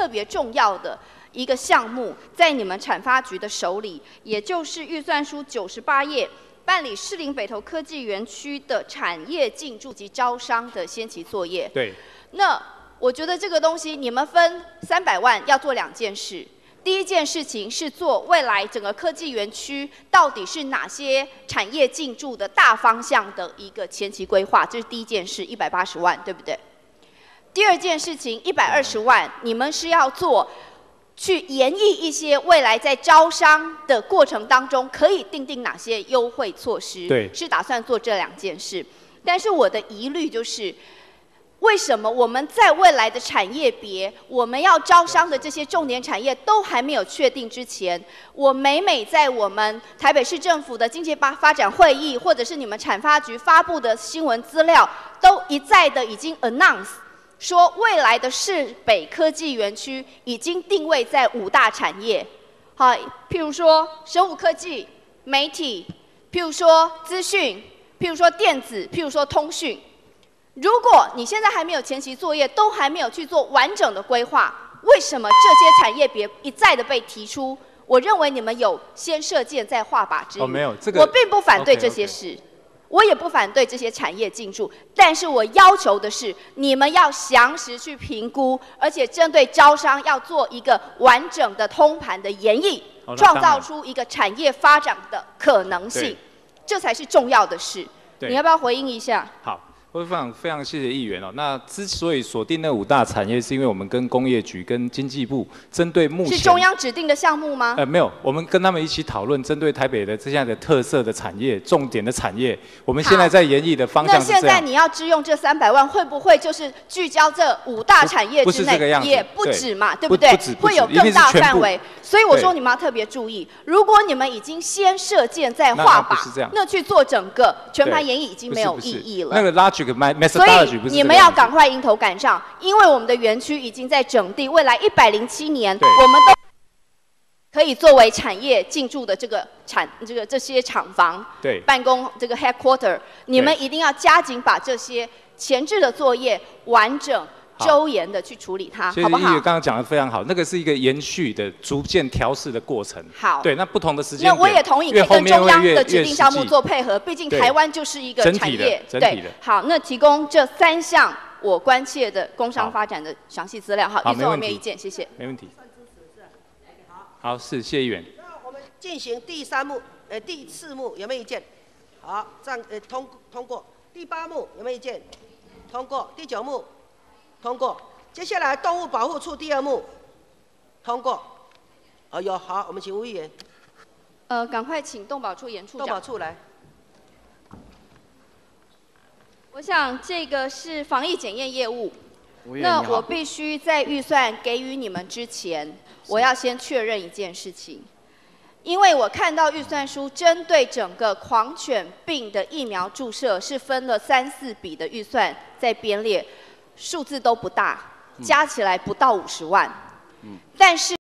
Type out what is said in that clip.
特别重要的一个项目，在你们产发局的手里，也就是预算书九十八页，办理士林北投科技园区的产业进驻及招商的先期作业。对。那我觉得这个东西，你们分三百万要做两件事。第一件事情是做未来整个科技园区到底是哪些产业进驻的大方向的一个前期规划，这是第一件事，一百八十万，对不对？第二件事情，一百二十万，你们是要做去研议一些未来在招商的过程当中可以定定哪些优惠措施，对，是打算做这两件事。但是我的疑虑就是，为什么我们在未来的产业别，我们要招商的这些重点产业都还没有确定之前，我每每在我们台北市政府的经济发发展会议，或者是你们产发局发布的新闻资料，都一再的已经 announce。说未来的市北科技园区已经定位在五大产业，好，譬如说生物科技、媒体，譬如说资讯，譬如说电子，譬如说通讯。如果你现在还没有前期作业，都还没有去做完整的规划，为什么这些产业别一再的被提出？我认为你们有先射箭再画靶之意。哦，没有这个，我并不反对这些事。我也不反对这些产业进驻，但是我要求的是，你们要详实去评估，而且针对招商要做一个完整的通盘的研议，创造出一个产业发展的可能性，这才是重要的事。你要不要回应一下？好。非常非常谢谢议员哦。那之所以锁定那五大产业，是因为我们跟工业局、跟经济部针对目前是中央指定的项目吗？呃，没有，我们跟他们一起讨论，针对台北的这样的特色的产业、重点的产业，我们现在在研议的方向那现在你要支用这三百万，会不会就是聚焦这五大产业之内？也不止嘛，对不对？会有更大范围。所以我说你们要特别注意，如果你们已经先射箭再画靶，那去做整个全盘演议已经没有意义了。那个拉。所以你们要赶快迎头赶上，因为我们的园区已经在整地，未来一百零七年，我们都可以作为产业进驻的这个产这个这些厂房、办公这个 headquarter，你们一定要加紧把这些前置的作业完整。周延的去处理它，好不好？刚刚讲的非常好，那个是一个延续的、逐渐调试的过程。好，对，那不同的时间那我也同意，可以跟中央的指定项目做配合，毕竟台湾就是一个产业。对，好，那提供这三项我关切的工商发展的详细资料。好，预算我没有意见，谢谢。没问题。好，是谢议员。那我们进行第三幕，呃，第四幕有没有意见？好，这样呃通通过。第八幕有没有意见？通过。第九幕。通过，接下来动物保护处第二幕，通过。哦有好，我们请吴议员。呃，赶快请动保处严处长。动保处来。我想这个是防疫检验业务，那我必须在预算给予你们之前，我要先确认一件事情，因为我看到预算书针对整个狂犬病的疫苗注射是分了三四笔的预算在编列。数字都不大，加起来不到五十万，但是。